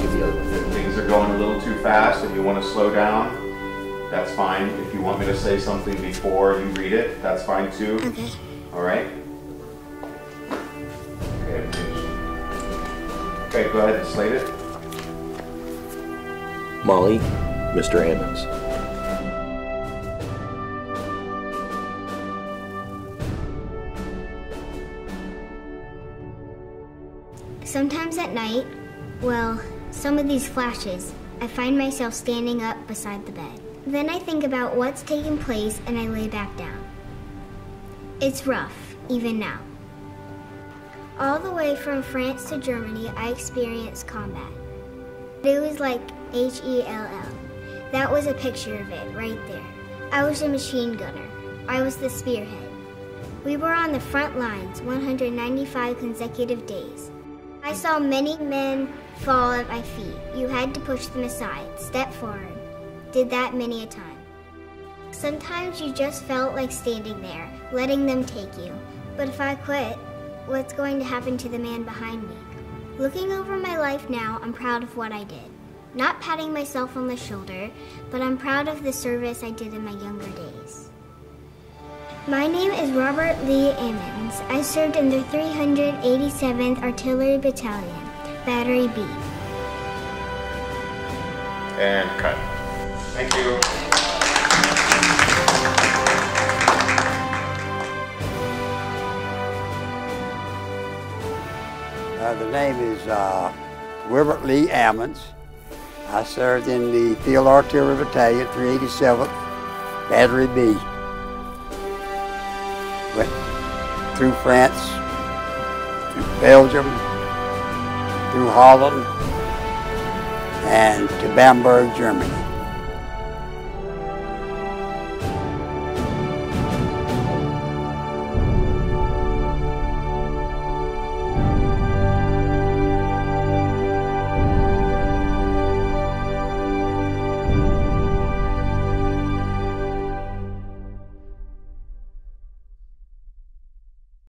you a little bit of time. If things are going a little too fast and you want to slow down, that's fine. If you want me to say something before you read it, that's fine too. Okay. All right? Okay, Okay, go ahead and slate it. Molly, Mr. Ammons. Sometimes at night, well, some of these flashes, I find myself standing up beside the bed. Then I think about what's taken place and I lay back down. It's rough, even now. All the way from France to Germany, I experienced combat. It was like H E L L. That was a picture of it right there. I was a machine gunner. I was the spearhead. We were on the front lines 195 consecutive days. I saw many men fall at my feet. You had to push them aside, step forward. Did that many a time. Sometimes you just felt like standing there, letting them take you. But if I quit, what's going to happen to the man behind me? Looking over my life now, I'm proud of what I did. Not patting myself on the shoulder, but I'm proud of the service I did in my younger days. My name is Robert Lee Ammons. I served in the 387th Artillery Battalion, Battery B. And cut. Thank you. Uh, the name is uh, Wilbert Lee Ammons. I served in the Field Artillery Battalion, 387th Battery B. Went through France, through Belgium, through Holland, and to Bamberg, Germany.